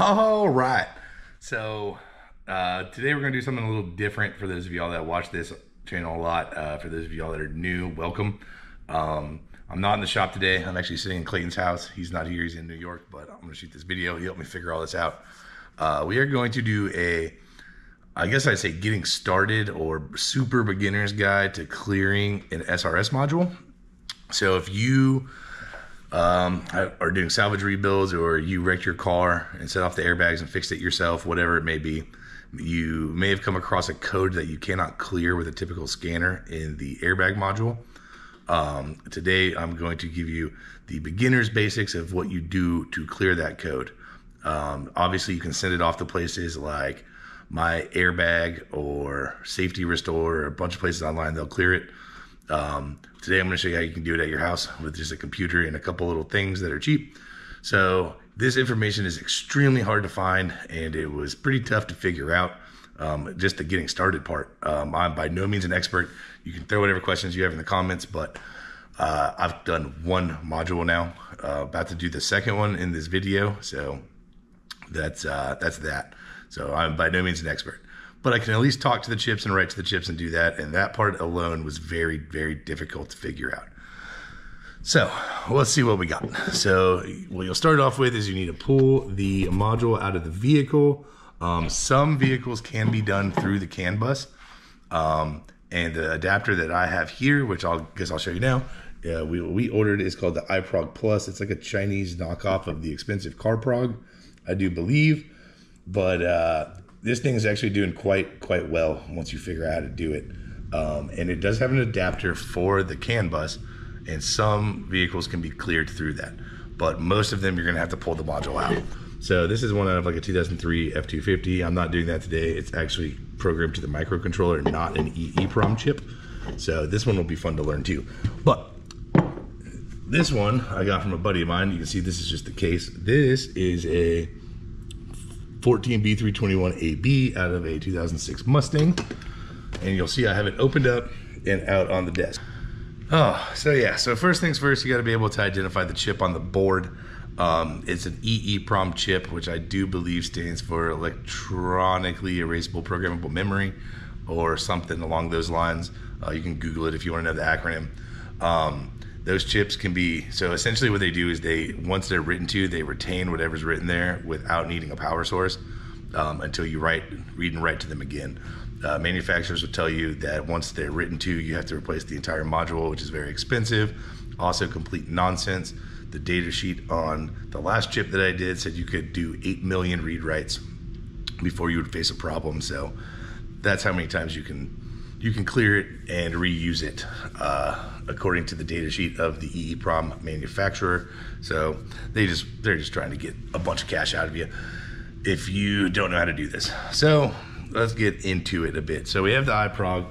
All right. So uh, today we're going to do something a little different for those of y'all that watch this channel a lot. Uh, for those of y'all that are new, welcome. Um, I'm not in the shop today. I'm actually sitting in Clayton's house. He's not here. He's in New York, but I'm going to shoot this video. He helped me figure all this out. Uh, we are going to do a, I guess I'd say getting started or super beginner's guide to clearing an SRS module. So if you um, are doing salvage rebuilds or you wrecked your car and set off the airbags and fixed it yourself, whatever it may be, you may have come across a code that you cannot clear with a typical scanner in the airbag module. Um, today, I'm going to give you the beginner's basics of what you do to clear that code. Um, obviously, you can send it off to places like my airbag or safety restore or a bunch of places online. They'll clear it. Um, today I'm going to show you how you can do it at your house with just a computer and a couple little things that are cheap. So this information is extremely hard to find and it was pretty tough to figure out. Um, just the getting started part. Um, I'm by no means an expert. You can throw whatever questions you have in the comments, but uh, I've done one module now. Uh, about to do the second one in this video, so that's uh, that's that. So I'm by no means an expert but I can at least talk to the chips and write to the chips and do that. And that part alone was very, very difficult to figure out. So let's see what we got. So what you'll start off with is you need to pull the module out of the vehicle. Um, some vehicles can be done through the CAN bus. Um, and the adapter that I have here, which I'll guess I'll show you now, yeah, we, we ordered is called the iProg Plus. It's like a Chinese knockoff of the expensive CarProg, I do believe. But uh, this thing is actually doing quite quite well once you figure out how to do it. Um, and it does have an adapter for the CAN bus, and some vehicles can be cleared through that. But most of them, you're going to have to pull the module out. So this is one out of like a 2003 F250. I'm not doing that today. It's actually programmed to the microcontroller, not an EEPROM chip. So this one will be fun to learn too. But this one I got from a buddy of mine. You can see this is just the case. This is a 14B321AB out of a 2006 Mustang. And you'll see I have it opened up and out on the desk. Oh, so yeah, so first things first, you gotta be able to identify the chip on the board. Um, it's an EEPROM chip, which I do believe stands for electronically erasable programmable memory or something along those lines. Uh, you can Google it if you wanna know the acronym. Um, those chips can be so essentially what they do is they once they're written to they retain whatever's written there without needing a power source um, until you write read and write to them again. Uh, manufacturers will tell you that once they're written to you have to replace the entire module which is very expensive also complete nonsense. The data sheet on the last chip that i did said you could do 8 million read writes before you would face a problem so that's how many times you can you can clear it and reuse it uh, according to the data sheet of the EEPROM manufacturer. So they just they're just trying to get a bunch of cash out of you if you don't know how to do this. So let's get into it a bit. So we have the iProg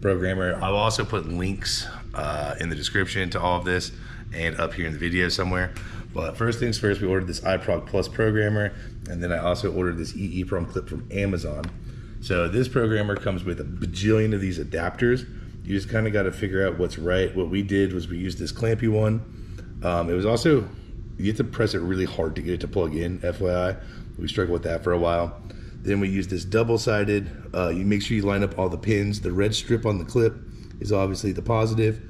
programmer. I'll also put links uh, in the description to all of this and up here in the video somewhere. But first things first, we ordered this iProg Plus programmer, and then I also ordered this EEPROM clip from Amazon. So this programmer comes with a bajillion of these adapters. You just kind of got to figure out what's right. What we did was we used this clampy one. Um, it was also you have to press it really hard to get it to plug in. FYI, we struggled with that for a while. Then we used this double-sided. Uh, you make sure you line up all the pins. The red strip on the clip is obviously the positive.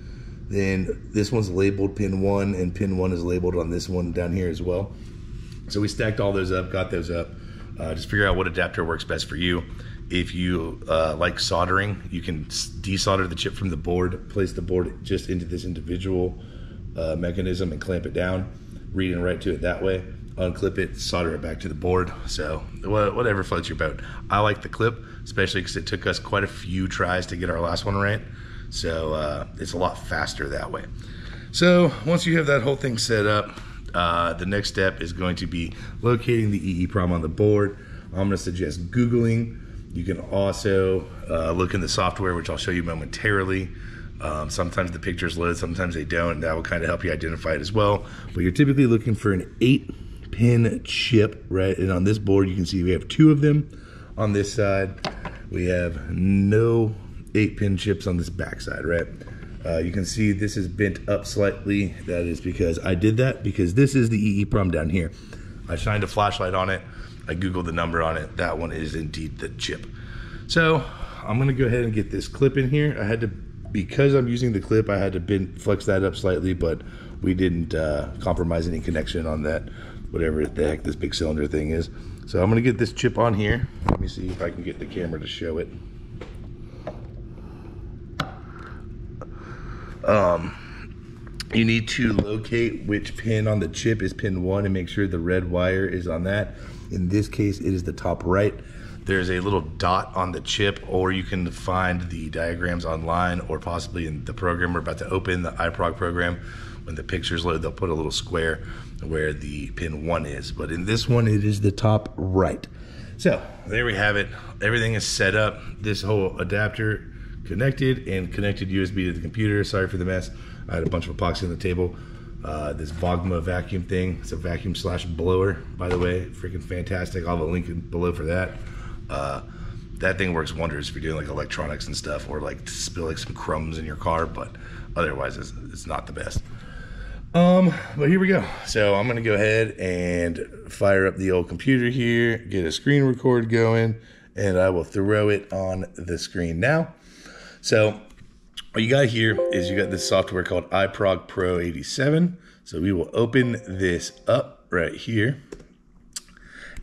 Then this one's labeled pin one, and pin one is labeled on this one down here as well. So we stacked all those up, got those up. Uh, just figure out what adapter works best for you. If you uh, like soldering, you can desolder the chip from the board, place the board just into this individual uh, mechanism and clamp it down, read and write to it that way, unclip it, solder it back to the board. So whatever floats your boat. I like the clip, especially because it took us quite a few tries to get our last one right. So uh, it's a lot faster that way. So once you have that whole thing set up, uh, the next step is going to be locating the EEPROM on the board. I'm going to suggest Googling you can also uh, look in the software, which I'll show you momentarily. Um, sometimes the pictures load, sometimes they don't. and That will kind of help you identify it as well. But you're typically looking for an eight pin chip, right? And on this board, you can see we have two of them. On this side, we have no eight pin chips on this back side, right? Uh, you can see this is bent up slightly. That is because I did that because this is the EEPROM down here. I shined a flashlight on it. I Googled the number on it. That one is indeed the chip. So I'm gonna go ahead and get this clip in here. I had to, because I'm using the clip, I had to bend, flex that up slightly, but we didn't uh, compromise any connection on that, whatever the heck this big cylinder thing is. So I'm gonna get this chip on here. Let me see if I can get the camera to show it. Um, you need to locate which pin on the chip is pin one and make sure the red wire is on that. In this case, it is the top right. There's a little dot on the chip, or you can find the diagrams online or possibly in the program we're about to open, the iProg program. When the pictures load, they'll put a little square where the pin one is. But in this one, it is the top right. So there we have it. Everything is set up. This whole adapter connected and connected USB to the computer. Sorry for the mess. I had a bunch of epoxy on the table. Uh, this Vogma vacuum thing. It's a vacuum slash blower, by the way. Freaking fantastic. I'll have a link below for that. Uh, that thing works wonders if you're doing like electronics and stuff or like spill like some crumbs in your car, but otherwise it's, it's not the best. Um, but here we go. So I'm gonna go ahead and fire up the old computer here, get a screen record going, and I will throw it on the screen now. So what you got here is you got this software called iProg Pro 87. So we will open this up right here.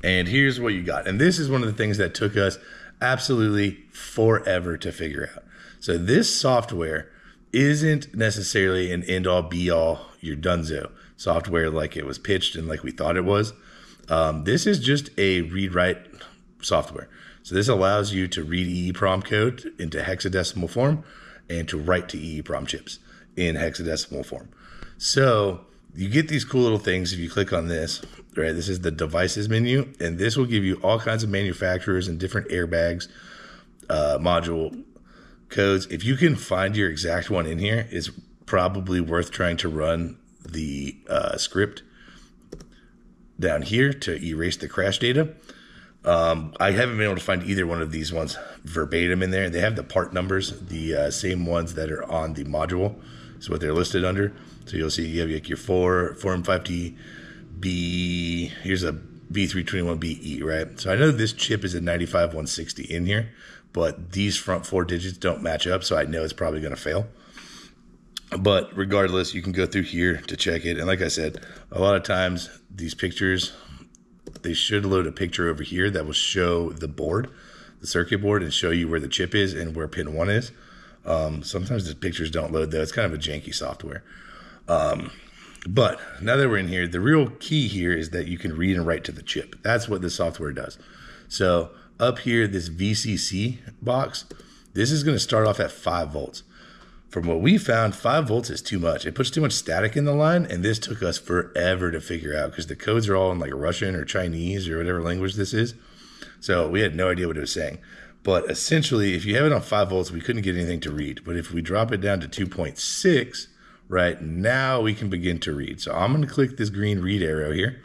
And here's what you got. And this is one of the things that took us absolutely forever to figure out. So this software isn't necessarily an end all be all, your dunzo software like it was pitched and like we thought it was. Um, this is just a read write software. So this allows you to read EEPROM code into hexadecimal form and to write to EEPROM chips in hexadecimal form. So you get these cool little things if you click on this, right? This is the devices menu, and this will give you all kinds of manufacturers and different airbags, uh, module codes. If you can find your exact one in here, it's probably worth trying to run the uh, script down here to erase the crash data. Um, I haven't been able to find either one of these ones verbatim in there. They have the part numbers, the uh, same ones that are on the module. Is what they're listed under. So you'll see you have like your four, four and five T B. Here's a B321BE, right? So I know this chip is a 95160 in here, but these front four digits don't match up, so I know it's probably going to fail. But regardless, you can go through here to check it. And like I said, a lot of times these pictures they should load a picture over here that will show the board, the circuit board, and show you where the chip is and where pin one is. Um, sometimes the pictures don't load though. It's kind of a janky software. Um, but now that we're in here, the real key here is that you can read and write to the chip. That's what the software does. So up here, this VCC box, this is going to start off at five volts. From what we found, five volts is too much. It puts too much static in the line, and this took us forever to figure out because the codes are all in like Russian or Chinese or whatever language this is. So we had no idea what it was saying. But essentially, if you have it on five volts, we couldn't get anything to read. But if we drop it down to 2.6, right now we can begin to read. So I'm going to click this green read arrow here,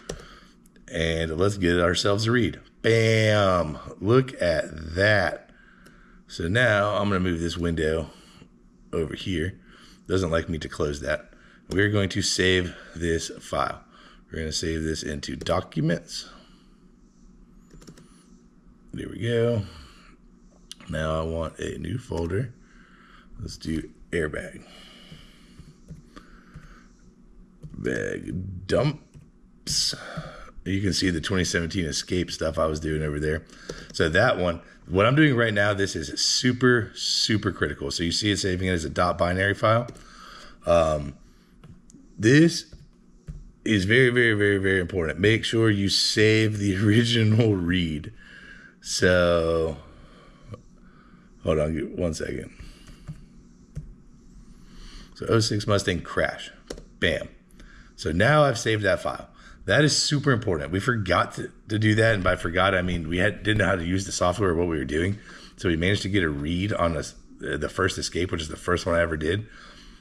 and let's get ourselves a read. Bam! Look at that. So now I'm going to move this window over here. Doesn't like me to close that. We're going to save this file. We're going to save this into documents. There we go. Now I want a new folder. Let's do airbag. Bag dumps. You can see the 2017 escape stuff I was doing over there. So that one, what I'm doing right now, this is super, super critical. So you see it saving it as a dot binary file. Um, this is very, very, very, very important. Make sure you save the original read. So, hold on one second. So 06 Mustang crash. Bam. So now I've saved that file. That is super important. We forgot to, to do that, and by forgot I mean we had didn't know how to use the software or what we were doing. So we managed to get a read on a, the first escape, which is the first one I ever did.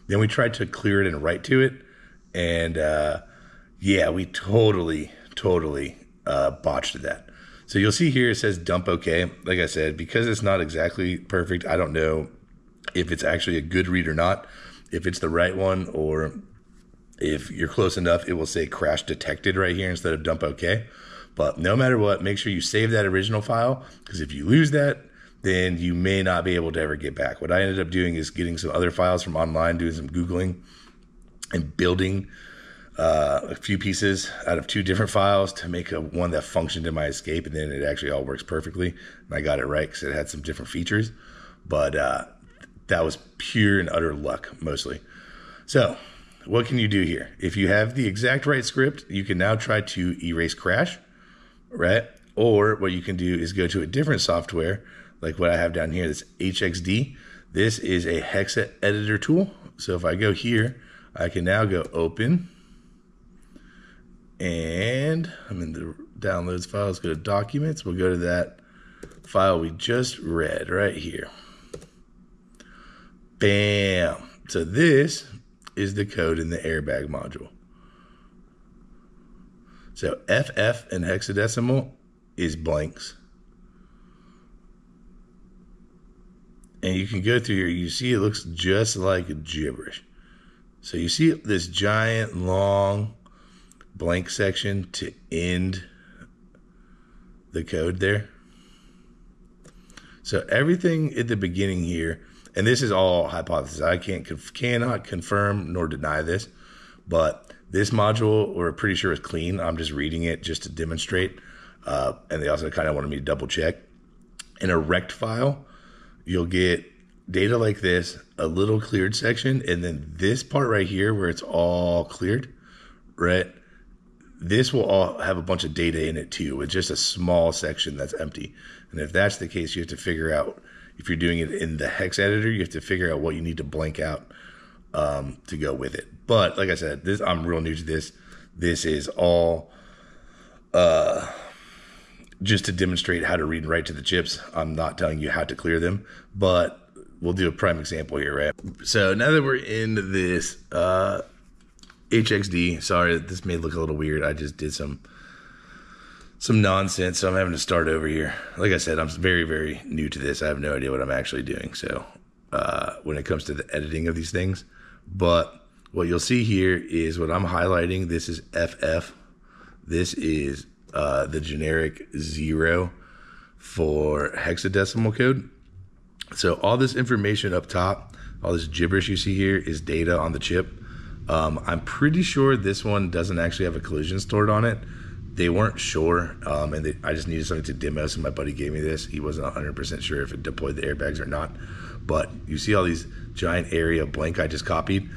Then we tried to clear it and write to it, and uh, yeah, we totally, totally uh, botched that. So you'll see here it says dump OK. Like I said, because it's not exactly perfect, I don't know if it's actually a good read or not, if it's the right one or if you're close enough, it will say crash detected right here instead of dump OK. But no matter what, make sure you save that original file because if you lose that, then you may not be able to ever get back. What I ended up doing is getting some other files from online, doing some Googling, and building uh, a few pieces out of two different files to make a one that functioned in my escape, and then it actually all works perfectly. And I got it right because it had some different features, but uh, that was pure and utter luck mostly. So, what can you do here? If you have the exact right script, you can now try to erase crash, right? Or what you can do is go to a different software, like what I have down here, this HxD. This is a Hexa editor tool. So if I go here, I can now go open and I'm in the downloads files, go to documents. We'll go to that file we just read right here. Bam. So this is the code in the airbag module. So FF and hexadecimal is blanks. And you can go through here, you see it looks just like gibberish. So you see this giant long blank section to end the code there. So everything at the beginning here, and this is all hypothesis. I can't cannot confirm nor deny this, but this module we're pretty sure is clean. I'm just reading it just to demonstrate, uh, and they also kind of wanted me to double check. In a rect file, you'll get data like this, a little cleared section, and then this part right here where it's all cleared, right? This will all have a bunch of data in it too, with just a small section that's empty. And if that's the case, you have to figure out if you're doing it in the hex editor, you have to figure out what you need to blank out um, to go with it. But like I said, this I'm real new to this. This is all uh, just to demonstrate how to read and write to the chips. I'm not telling you how to clear them, but we'll do a prime example here, right? So now that we're in this uh, HxD, sorry, this may look a little weird. I just did some some nonsense, so I'm having to start over here. Like I said, I'm very, very new to this. I have no idea what I'm actually doing. So uh, when it comes to the editing of these things, but what you'll see here is what I'm highlighting. This is FF. This is uh, the generic zero for hexadecimal code. So all this information up top, all this gibberish you see here is data on the chip. Um, I'm pretty sure this one doesn't actually have a collision stored on it. They weren't sure, um, and they, I just needed something to demo. So my buddy gave me this. He wasn't 100% sure if it deployed the airbags or not. But you see all these giant area blank I just copied.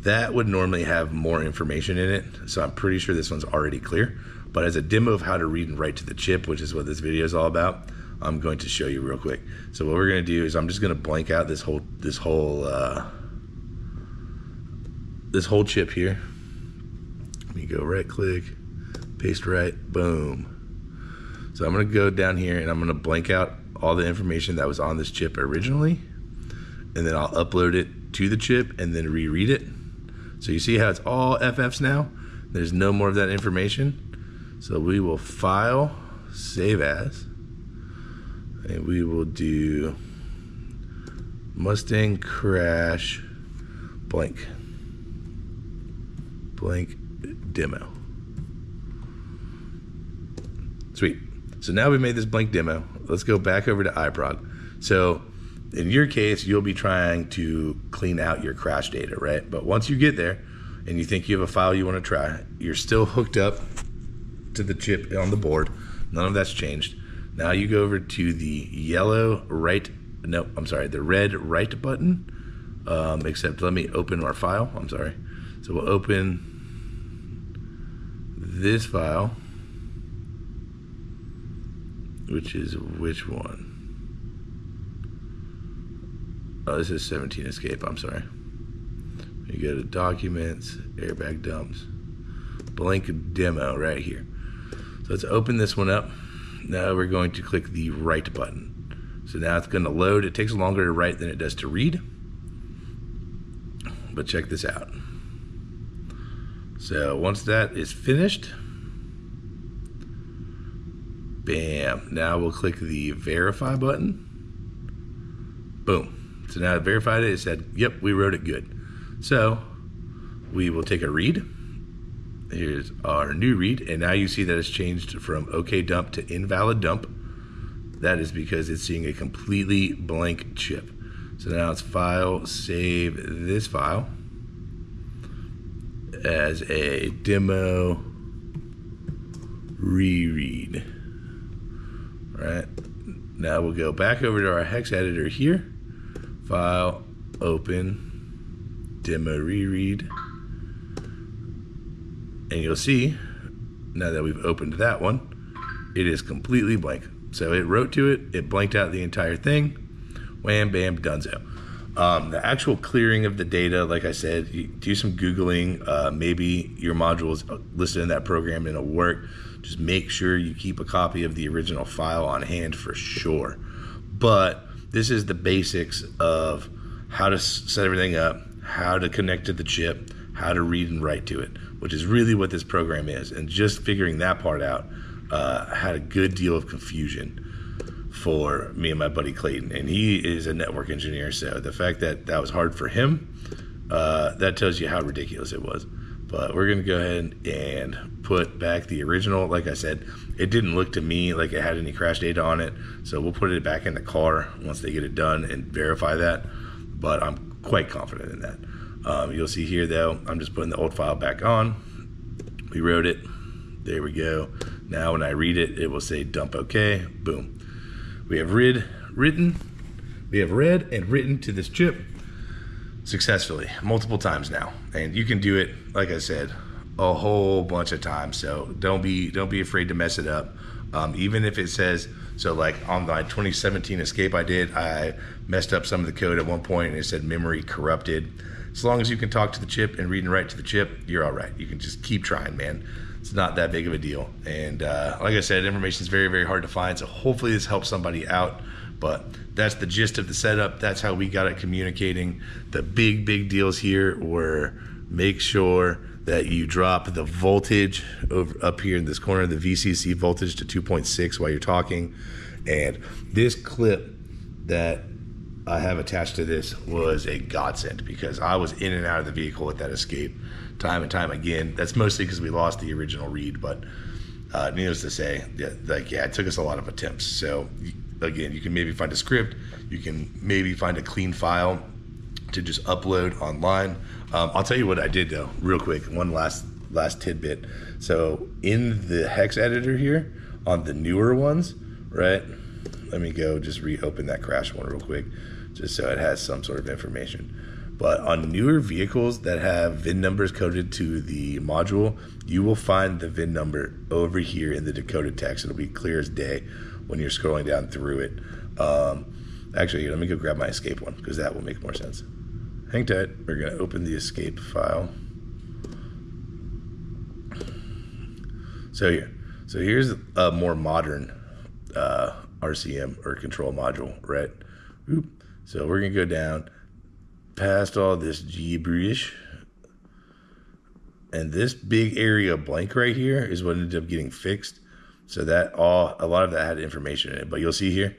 That would normally have more information in it. So I'm pretty sure this one's already clear. But as a demo of how to read and write to the chip, which is what this video is all about, I'm going to show you real quick. So what we're going to do is I'm just going to blank out this whole this whole uh, this whole chip here. Let me go right click, paste right, boom. So I'm to go down here and I'm to blank out all the information that was on this chip originally, and then I'll upload it to the chip and then reread it. So you see how it's all FFs now. There's no more of that information. So we will file, save as and we will do Mustang crash blank blank demo. Sweet. So now we've made this blank demo. Let's go back over to iProg. So in your case, you'll be trying to clean out your crash data, right? But once you get there and you think you have a file you want to try, you're still hooked up to the chip on the board. None of that's changed. Now you go over to the yellow right, no, I'm sorry, the red right button, um, except let me open our file. I'm sorry. So we'll open this file, which is which one? Oh, this is 17 escape. I'm sorry. You go to documents, airbag dumps, blank demo right here. So let's open this one up. Now we're going to click the write button. So now it's going to load. It takes longer to write than it does to read. But check this out. So once that is finished, bam. Now we'll click the verify button. Boom. So now it verified it. It said, yep, we wrote it good. So we will take a read here's our new read, and now you see that it's changed from OK dump to invalid dump. That is because it's seeing a completely blank chip. So now it's file, save this file as a demo reread. Right. Now we'll go back over to our hex editor here. File, open, demo reread. And you'll see, now that we've opened that one, it is completely blank. So it wrote to it, it blanked out the entire thing. Wham, bam, donezo. Um, the actual clearing of the data, like I said, do some Googling. Uh, maybe your module is listed in that program and it'll work. Just make sure you keep a copy of the original file on hand for sure. But this is the basics of how to set everything up, how to connect to the chip, how to read and write to it, which is really what this program is. And just figuring that part out uh, had a good deal of confusion for me and my buddy Clayton, and he is a network engineer. So the fact that that was hard for him, uh, that tells you how ridiculous it was. But we're gonna go ahead and put back the original. Like I said, it didn't look to me like it had any crash data on it, so we'll put it back in the car once they get it done and verify that. But I'm quite confident in that. Um, you'll see here though, I'm just putting the old file back on. We wrote it. There we go. Now when I read it, it will say dump OK. Boom. We have read, written, we have read and written to this chip successfully multiple times now. And you can do it, like I said, a whole bunch of times. So don't be don't be afraid to mess it up. Um, even if it says so, like on my 2017 escape I did, I messed up some of the code at one point and it said memory corrupted. As long as you can talk to the chip and read and write to the chip, you're all right. You can just keep trying, man it's not that big of a deal. And uh, like I said, information is very, very hard to find. So hopefully this helps somebody out. But that's the gist of the setup. That's how we got it communicating. The big, big deals here were make sure that you drop the voltage over up here in this corner, the VCC voltage to 2.6 while you're talking. And this clip that I have attached to this was a godsend because I was in and out of the vehicle with that escape time and time again. That's mostly because we lost the original read, but uh, needless to say, yeah, like yeah, it took us a lot of attempts. So again, you can maybe find a script, you can maybe find a clean file to just upload online. Um, I'll tell you what I did though, real quick. One last last tidbit. So in the hex editor here on the newer ones, right? Let me go just reopen that crash one real quick, just so it has some sort of information. But on newer vehicles that have VIN numbers coded to the module, you will find the VIN number over here in the decoded text. It'll be clear as day when you're scrolling down through it. Um, actually, let me go grab my escape one because that will make more sense. Hang tight. We're going to open the escape file. So here, so here's a more modern uh, RCM or control module, right? Oop. So we're gonna go down past all this gibberish. And this big area blank right here is what ended up getting fixed. So that all a lot of that had information in it. But you'll see here,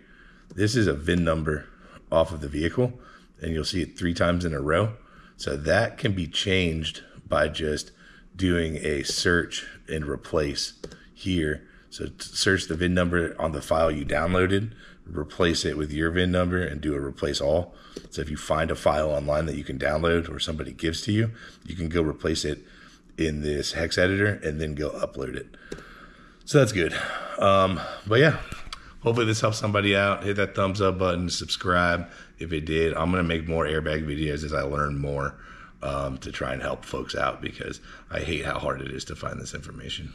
this is a VIN number off of the vehicle, and you'll see it three times in a row. So that can be changed by just doing a search and replace here. So search the VIN number on the file you downloaded replace it with your VIN number and do a replace all. So if you find a file online that you can download or somebody gives to you, you can go replace it in this hex editor and then go upload it. So that's good. Um, but yeah, hopefully this helps somebody out. Hit that thumbs up button, subscribe if it did. I'm going to make more airbag videos as I learn more um, to try and help folks out because I hate how hard it is to find this information.